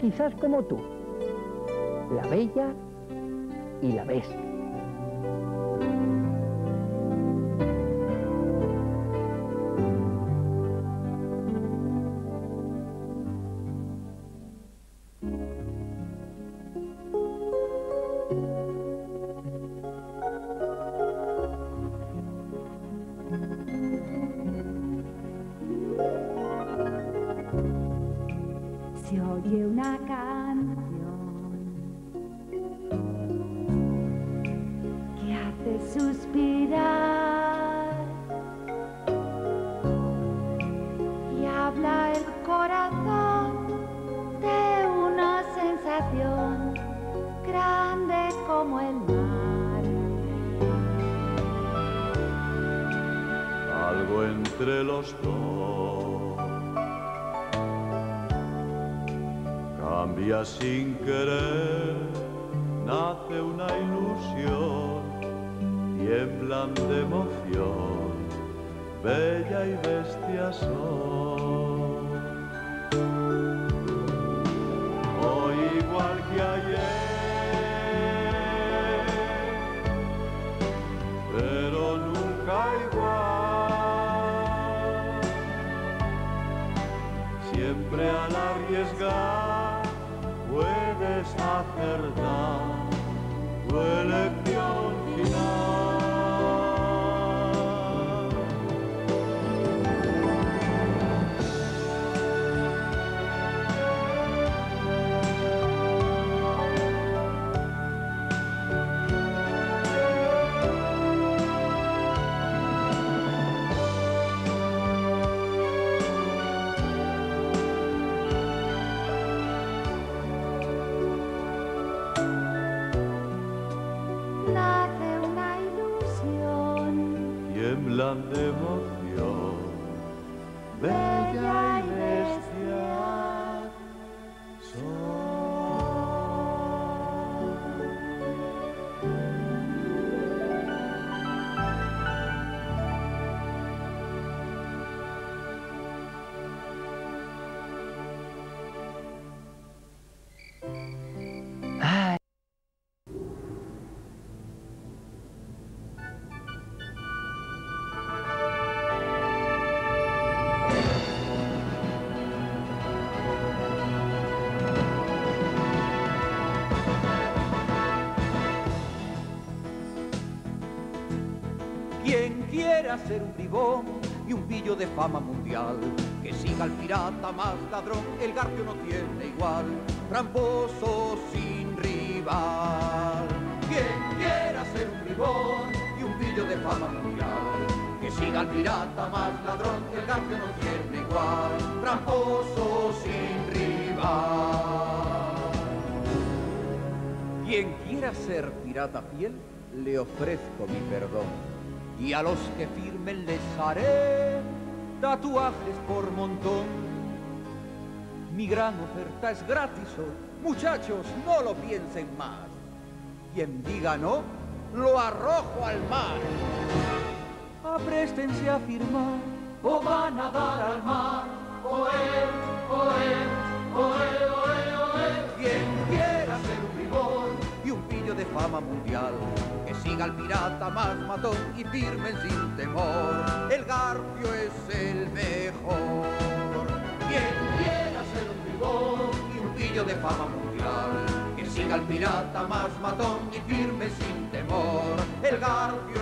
quizás como tú, la bella y la bestia. Oye una canción que hace suspirar y habla el corazón de una sensación grande como el mar. algo entre los dos. Cambia sin querer, nace una ilusión, tiemblan de emoción, bella y bestia son. Hoy igual que ayer, pero nunca igual. Siempre al arriesgar verdad huele tiemblan de quiera ser un bribón y un pillo de fama mundial, que siga al pirata más ladrón, el garfio no tiene igual, tramposo sin rival. Quien quiera ser un bribón y un pillo de fama mundial, que siga al pirata más ladrón, el garfio no tiene igual, tramposo sin rival. Quien quiera ser pirata fiel, le ofrezco mi perdón. Y a los que firmen les haré tatuajes por montón. Mi gran oferta es gratis, muchachos, no lo piensen más. Quien diga no, lo arrojo al mar. Apréstense a firmar o van a dar al mar. Oe, oe, oe, oe, oe. Quien quiera ser un un pillo de fama mundial, que siga al pirata más matón y firmen sin temor. El garfio es el mejor. Quien quiera ser un bribón y un pillo de fama mundial, que siga al pirata más matón y firme sin temor. El garfio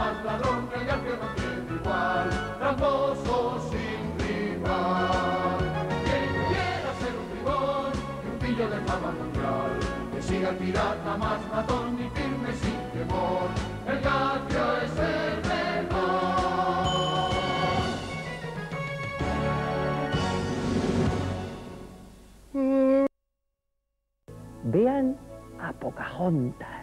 más ladrón que ya que no tiene igual, tramposo sin rival. Quien quiera ser un bribón y un pillo de fama mundial, que siga el pirata más matón y firme sin temor, el gatio es el mejor. Vean a Pocahontas.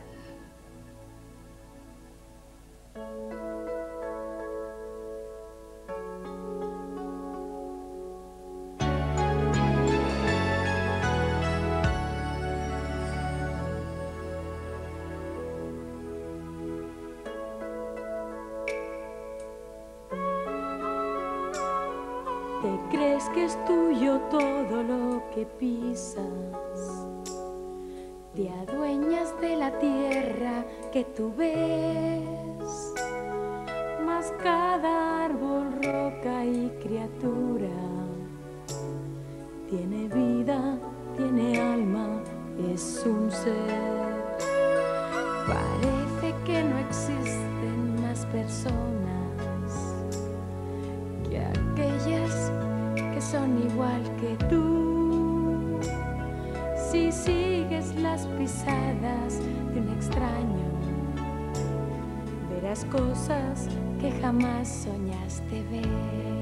Crees que es tuyo todo lo que pisas. Te adueñas de la tierra que tú ves. Mas cada árbol, roca y criatura tiene vida, tiene alma, es un ser. Parece que no existen más personas son igual que tú. Si sigues las pisadas de un extraño, verás cosas que jamás soñaste ver.